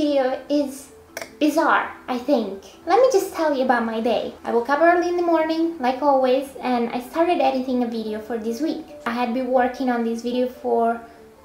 video is bizarre, I think. Let me just tell you about my day. I woke up early in the morning, like always, and I started editing a video for this week. I had been working on this video for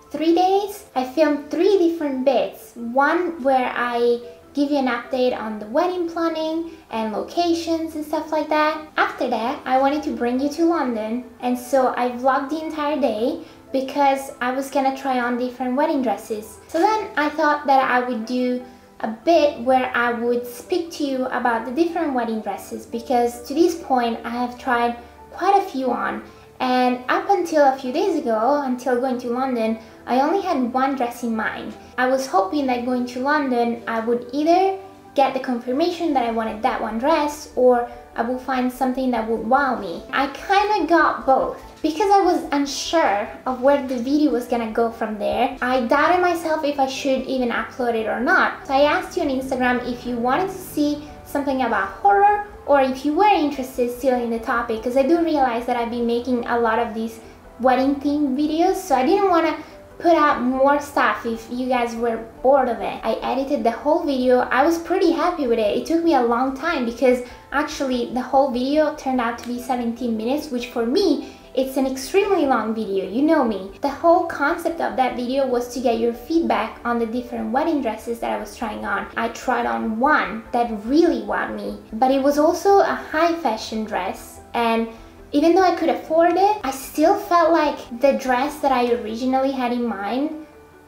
three days. I filmed three different bits. One where I give you an update on the wedding planning and locations and stuff like that. After that, I wanted to bring you to London and so I vlogged the entire day because I was gonna try on different wedding dresses. So then I thought that I would do a bit where I would speak to you about the different wedding dresses because to this point I have tried quite a few on and up until a few days ago, until going to London, I only had one dress in mind. I was hoping that going to London I would either get the confirmation that I wanted that one dress or I will find something that would wow me. I kinda got both. Because I was unsure of where the video was gonna go from there, I doubted myself if I should even upload it or not. So I asked you on Instagram if you wanted to see something about horror or if you were interested still in the topic because I do realize that I've been making a lot of these wedding themed videos so I didn't want to put out more stuff if you guys were bored of it. I edited the whole video. I was pretty happy with it. It took me a long time because actually the whole video turned out to be 17 minutes which for me it's an extremely long video, you know me. The whole concept of that video was to get your feedback on the different wedding dresses that I was trying on. I tried on one that really wowed me, but it was also a high fashion dress and even though I could afford it, I still felt like the dress that I originally had in mind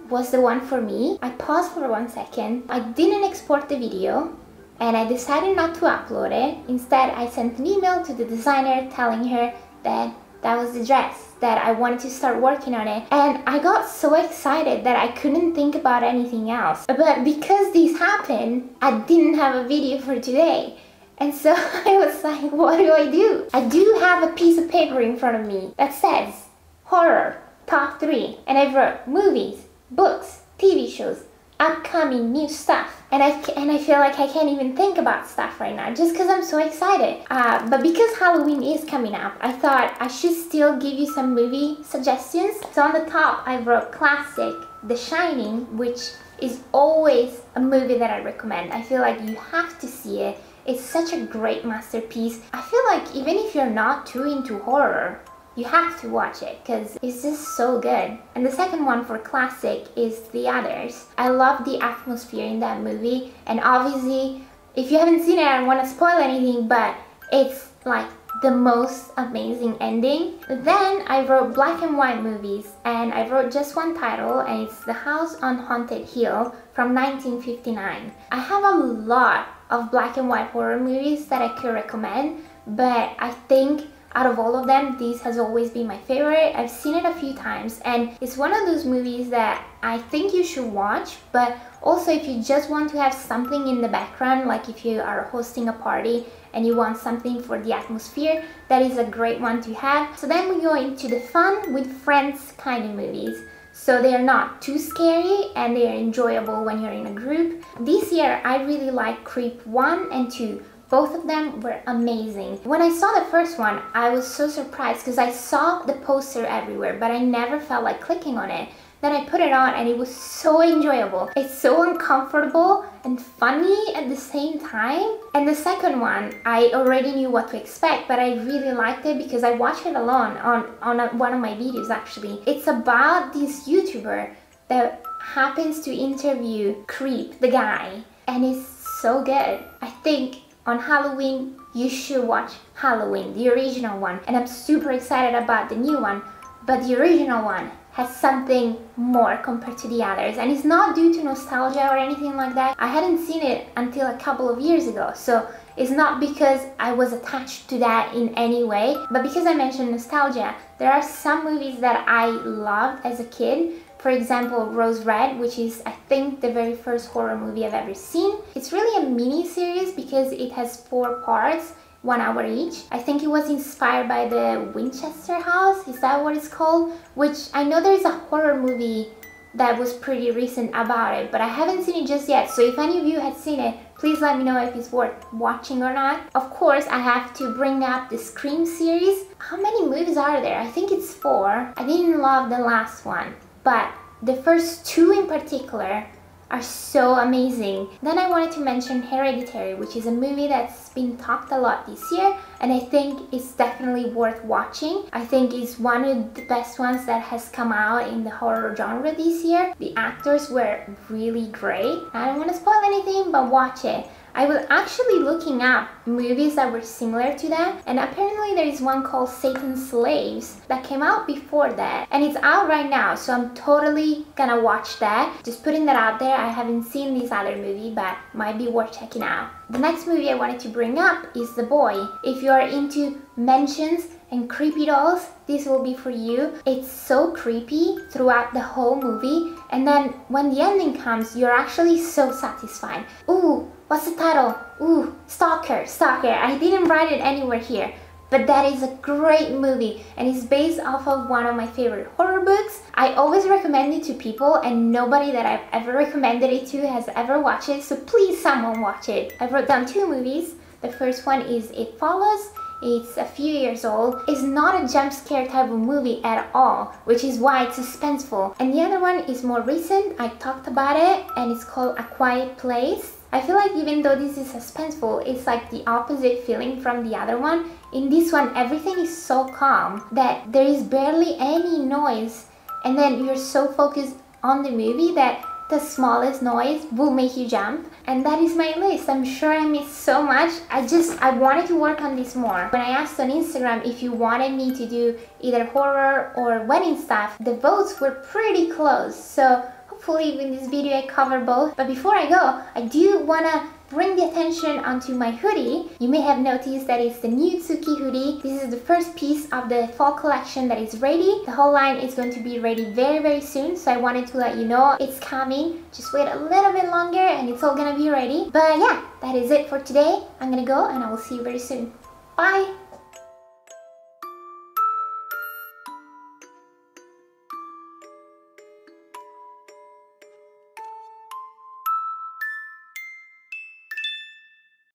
was the one for me. I paused for one second. I didn't export the video and I decided not to upload it. Instead, I sent an email to the designer telling her that that was the dress that I wanted to start working on it and I got so excited that I couldn't think about anything else but because this happened I didn't have a video for today and so I was like what do I do I do have a piece of paper in front of me that says horror top 3 and I wrote movies books TV shows upcoming new stuff and I, and I feel like I can't even think about stuff right now just because I'm so excited. Uh, but because Halloween is coming up, I thought I should still give you some movie suggestions. So on the top, I wrote classic The Shining, which is always a movie that I recommend. I feel like you have to see it. It's such a great masterpiece. I feel like even if you're not too into horror, you have to watch it because it's just so good. And the second one for classic is The Others. I love the atmosphere in that movie and obviously if you haven't seen it I don't want to spoil anything but it's like the most amazing ending. Then I wrote black and white movies and I wrote just one title and it's The House on Haunted Hill from 1959. I have a lot of black and white horror movies that I could recommend but I think out of all of them, this has always been my favorite. I've seen it a few times and it's one of those movies that I think you should watch, but also if you just want to have something in the background, like if you are hosting a party and you want something for the atmosphere, that is a great one to have. So then we go into the fun with friends kind of movies. So they are not too scary and they are enjoyable when you're in a group. This year I really like Creep 1 and 2 both of them were amazing. When I saw the first one, I was so surprised because I saw the poster everywhere, but I never felt like clicking on it. Then I put it on and it was so enjoyable. It's so uncomfortable and funny at the same time. And the second one, I already knew what to expect, but I really liked it because I watched it alone on, on a, one of my videos actually. It's about this YouTuber that happens to interview Creep, the guy, and it's so good. I think on Halloween, you should watch Halloween, the original one. And I'm super excited about the new one, but the original one has something more compared to the others. And it's not due to nostalgia or anything like that. I hadn't seen it until a couple of years ago. So it's not because I was attached to that in any way, but because I mentioned nostalgia, there are some movies that I loved as a kid for example, Rose Red, which is I think the very first horror movie I've ever seen. It's really a mini series because it has four parts one hour each. I think it was inspired by the Winchester House, is that what it's called? Which I know there's a horror movie that was pretty recent about it, but I haven't seen it just yet. So if any of you had seen it, please let me know if it's worth watching or not. Of course, I have to bring up the Scream series. How many movies are there? I think it's four. I didn't love the last one. But the first two in particular, are so amazing. Then I wanted to mention Hereditary, which is a movie that's been talked a lot this year and I think it's definitely worth watching. I think it's one of the best ones that has come out in the horror genre this year. The actors were really great. I don't want to spoil anything, but watch it. I was actually looking up movies that were similar to that and apparently there is one called Satan's Slaves that came out before that and it's out right now so I'm totally gonna watch that. Just putting that out there, I haven't seen this other movie but might be worth checking out. The next movie I wanted to bring up is The Boy. If you are into mansions and creepy dolls, this will be for you. It's so creepy throughout the whole movie and then when the ending comes, you're actually so satisfied. Ooh, What's the title? Ooh, Stalker, Stalker. I didn't write it anywhere here. But that is a great movie and it's based off of one of my favorite horror books. I always recommend it to people and nobody that I've ever recommended it to has ever watched it. So please someone watch it. I wrote down two movies. The first one is It Follows it's a few years old. It's not a jump scare type of movie at all, which is why it's suspenseful. And the other one is more recent. I talked about it and it's called A Quiet Place. I feel like even though this is suspenseful, it's like the opposite feeling from the other one. In this one, everything is so calm that there is barely any noise. And then you're so focused on the movie that the smallest noise will make you jump. And that is my list. I'm sure i missed so much. I just i wanted to work on this more. When i asked on instagram if you wanted me to do either horror or wedding stuff the votes were pretty close. So hopefully in this video I cover both. But before I go, I do wanna bring the attention onto my hoodie. You may have noticed that it's the new Tsuki hoodie. This is the first piece of the fall collection that is ready. The whole line is going to be ready very, very soon. So I wanted to let you know it's coming. Just wait a little bit longer and it's all gonna be ready. But yeah, that is it for today. I'm gonna go and I will see you very soon. Bye!